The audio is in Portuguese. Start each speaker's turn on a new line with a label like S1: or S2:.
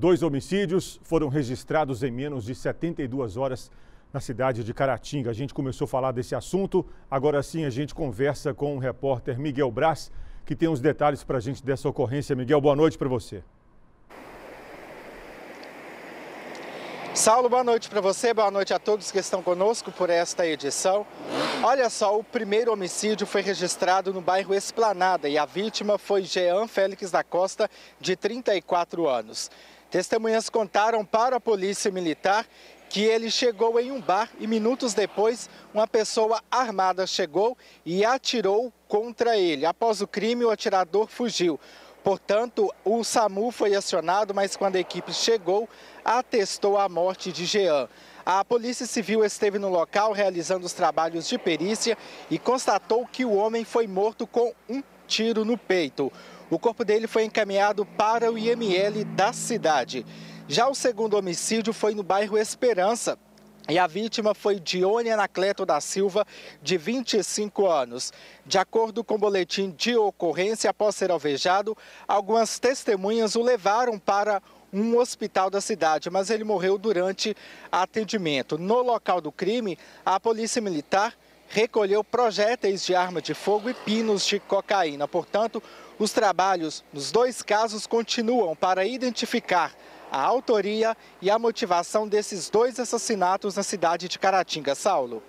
S1: Dois homicídios foram registrados em menos de 72 horas na cidade de Caratinga. A gente começou a falar desse assunto, agora sim a gente conversa com o repórter Miguel Braz, que tem os detalhes para a gente dessa ocorrência. Miguel, boa noite para você.
S2: Saulo, boa noite para você, boa noite a todos que estão conosco por esta edição. Olha só, o primeiro homicídio foi registrado no bairro Esplanada e a vítima foi Jean Félix da Costa, de 34 anos. Testemunhas contaram para a polícia militar que ele chegou em um bar e minutos depois uma pessoa armada chegou e atirou contra ele. Após o crime, o atirador fugiu. Portanto, o SAMU foi acionado, mas quando a equipe chegou, atestou a morte de Jean. A Polícia Civil esteve no local realizando os trabalhos de perícia e constatou que o homem foi morto com um tiro no peito. O corpo dele foi encaminhado para o IML da cidade. Já o segundo homicídio foi no bairro Esperança, e a vítima foi Dione Anacleto da Silva, de 25 anos. De acordo com o boletim de ocorrência, após ser alvejado, algumas testemunhas o levaram para um hospital da cidade, mas ele morreu durante atendimento. No local do crime, a polícia militar recolheu projéteis de arma de fogo e pinos de cocaína. Portanto, os trabalhos nos dois casos continuam para identificar a autoria e a motivação desses dois assassinatos na cidade de Caratinga. Saulo.